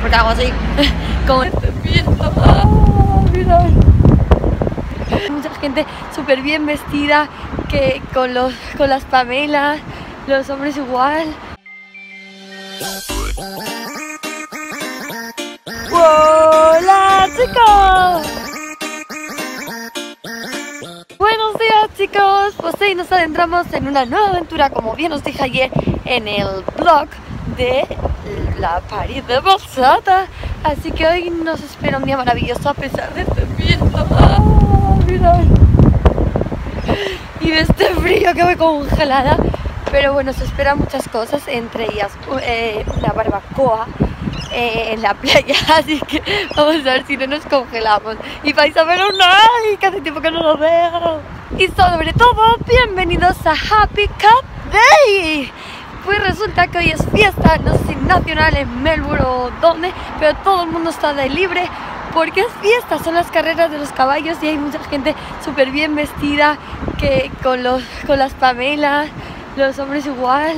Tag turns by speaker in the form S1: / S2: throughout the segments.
S1: por qué hago así. Como este. Ah, mirad. Mucha gente súper bien vestida, que con, los, con las pamelas, los hombres igual. ¡Hola chicos! Buenos días chicos, pues hoy nos adentramos en una nueva aventura como bien os dije ayer en el blog de la París de Bolsata Así que hoy nos espera un día maravilloso a pesar de este viento ¡Ah, mirad! Y de este frío que voy congelada Pero bueno, se esperan muchas cosas, entre ellas eh, la barbacoa eh, en la playa, así que vamos a ver si no nos congelamos. Y vais a ver un ay, que hace tiempo que no lo veo. Y sobre todo, bienvenidos a Happy Cup Day. Pues resulta que hoy es fiesta, no sé si nacional en Melbourne o dónde, pero todo el mundo está de libre porque es fiesta, son las carreras de los caballos y hay mucha gente súper bien vestida que con, los, con las pamelas, los hombres igual.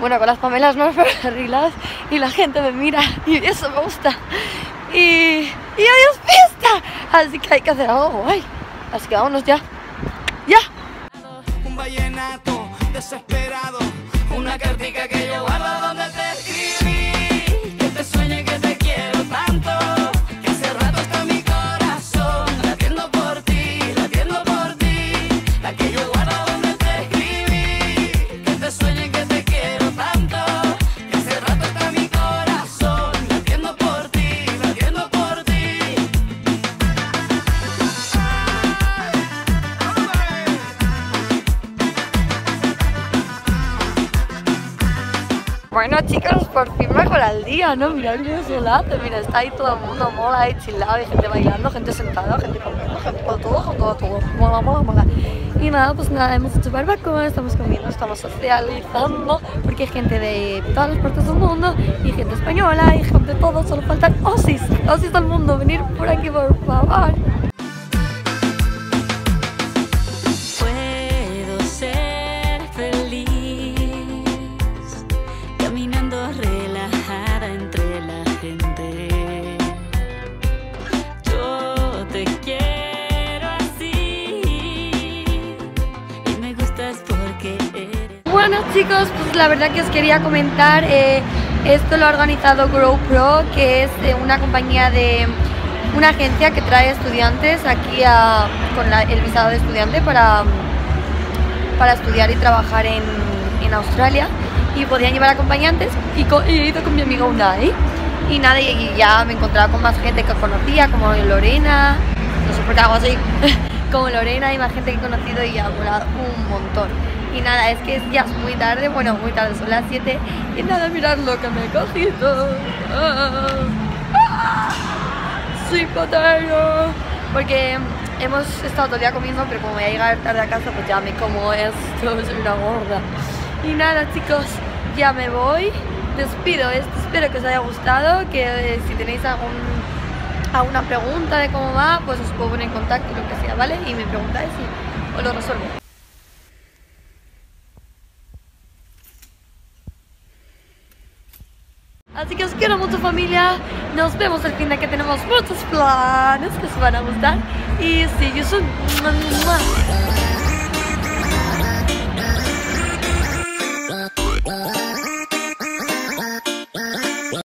S1: Bueno, con las pamelas no, pero arregladas y la gente me mira y eso me gusta. Y, y hoy es fiesta, así que hay que hacer algo guay. Así que vámonos ya. ¡Ya!
S2: Un vallenato desesperado,
S1: Bueno chicos, por fin mejora el día, ¿no? Mirad qué desolado, mira, está ahí todo el mundo mola ahí chilado, hay gente bailando, gente sentada, gente comiendo, todo, todo, todo, todo, mola, mola, mola. Y nada, pues nada, hemos hecho barbacoa, estamos comiendo, estamos socializando, porque hay gente de todas las partes del mundo, y gente española, y gente de todo, solo faltan osis, osis del mundo, venir por aquí por favor. Bueno chicos, pues la verdad que os quería comentar, eh, esto lo ha organizado GrowPro, que es eh, una compañía de una agencia que trae estudiantes aquí a- con el visado de estudiante para, para estudiar y trabajar en, en Australia. Y podían llevar acompañantes. Y, co- y he ido con mi amiga Unai. Y nada, y ya me encontraba con más gente que conocía, como Lorena, no sé por qué hago así, como Lorena y más gente que he conocido y ha volado un montón. Y nada, es que ya es muy tarde, bueno, muy tarde, son las 7 y nada, mirad lo que me he cogido. Ah, ah, sweet potato. Porque hemos estado todo el día comiendo, pero como voy a llegar tarde a casa, pues ya me como esto, soy una gorda. Y nada, chicos, ya me voy. Despido esto, espero que os haya gustado, que eh, si tenéis algún, alguna pregunta de cómo va, pues os puedo poner en contacto, lo que sea, ¿vale? Y me preguntáis y os lo resuelvo. Así que os quiero mucho familia, nos vemos el fin de que tenemos muchos planes que os van a gustar y see you soon.